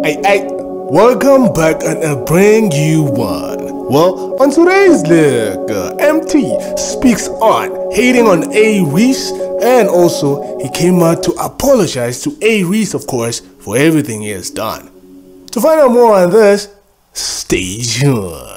Hey, hey, welcome back and I bring you one. Well, on today's look, uh, Emtee speaks on hating on A-Reece and also he came out to apologize to A-Reece, of course, for everything he has done. To find out more on this, stay tuned.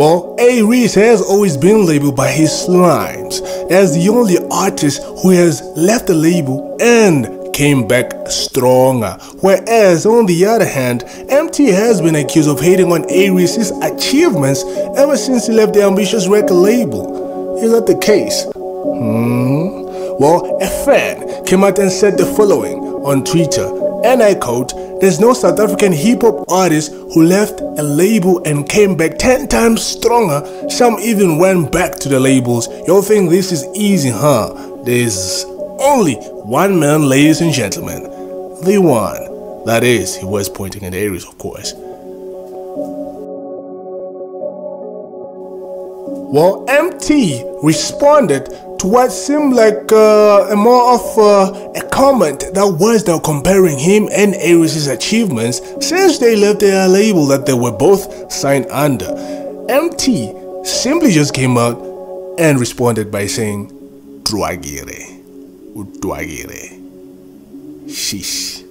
Well, A-Reece has always been labeled by his slimes as the only artist who has left the label and came back stronger. Whereas, on the other hand, Emtee has been accused of hating on A-Reece's achievements ever since he left the ambitious record label. Is that the case? Hmm. Well, a fan came out and said the following on Twitter, and I quote, there's no South African hip hop artist who left a label and came back 10 times stronger. Some even went back to the labels. Y'all think this is easy, huh? There's only one man, ladies and gentlemen. The one. That is, he was pointing at A-Reece, of course. Well, Emtee responded to what seemed like uh, a more of uh, a comment that was now comparing him and A-Reece' achievements since they left their label that they were both signed under. Emtee simply just came out and responded by saying, Dwagire, Dwagire, Shish.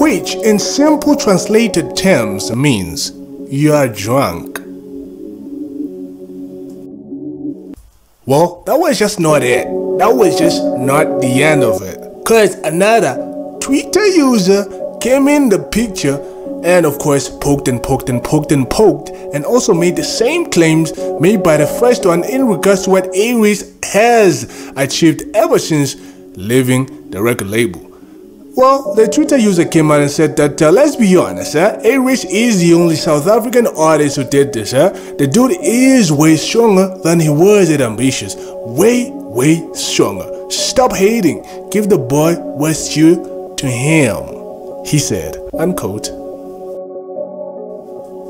Which in simple translated terms means, you are drunk. Well, that was just not it. That was just not the end of it. Cause another Twitter user came in the picture and of course poked and poked and poked and poked and also made the same claims made by the first one in regards to what A-Reece has achieved ever since leaving the record label. Well, the Twitter user came out and said that, uh, let's be honest, eh? A-Reece is the only South African artist who did this. Eh? The dude is way stronger than he was at Ambitious. Way, way stronger. Stop hating. Give the boy what's due to him. He said, unquote.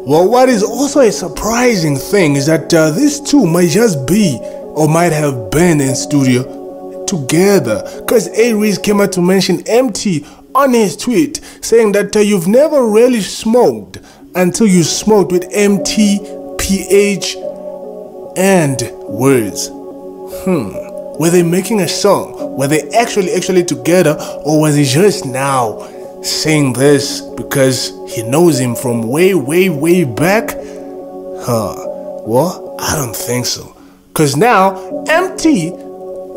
Well, what is also a surprising thing is that uh, these two might just be or might have been in studio together because A-Reece came out to mention Emtee on his tweet saying that uh, you've never really smoked until you smoked with Emtee, PH, and words. Hmm. Were they making a song? Were they actually actually together or was he just now saying this because he knows him from way way way back? Huh. Well, I don't think so. Cause now Emtee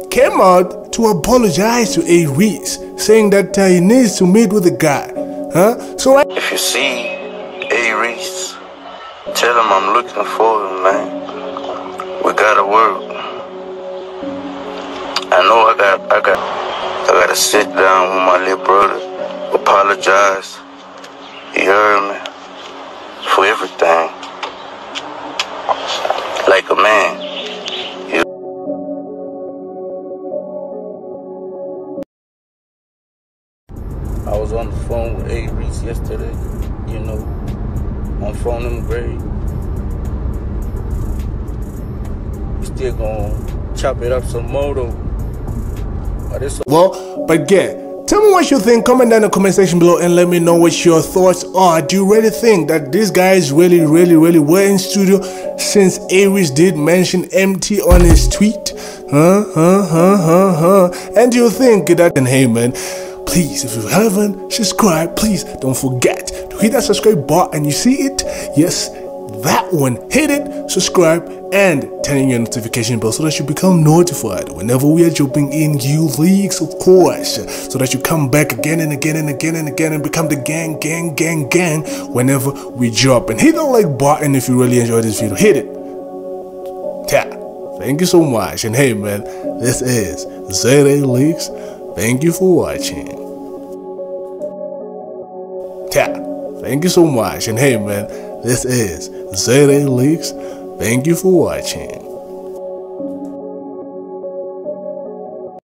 came out to apologize to A-Reece, saying that uh, he needs to meet with the guy. Huh? So I if you see A-Reece, tell him I'm looking for him, man. We gotta work. I know I got, I got, I gotta sit down with my little brother, apologize. You heard me for everything, like a man. I was on the phone with A-Reece yesterday, you know, on phone them grade. Still gonna chop it up some more though. Well, but yeah. Tell me what you think, comment down in the comment section below and let me know what your thoughts are. Do you really think that these guys really, really, really were in studio since A-Reece did mention Emtee on his tweet? Huh, huh, huh, huh, huh. And do you think that, and hey man, please, if you haven't subscribed, please don't forget to hit that subscribe button. You see it? Yes, that one. Hit it, subscribe, and turn on your notification bell so that you become notified whenever we are jumping in new leagues, of course. So that you come back again and again and again and again and become the gang, gang, gang, gang whenever we drop. And hit that like button if you really enjoyed this video. Hit it. Yeah. Thank you so much. And hey, man, this is ZA Leaks. Thank you for watching. Yeah, thank you so much. And hey, man, this is ZA Leaks. Thank you for watching.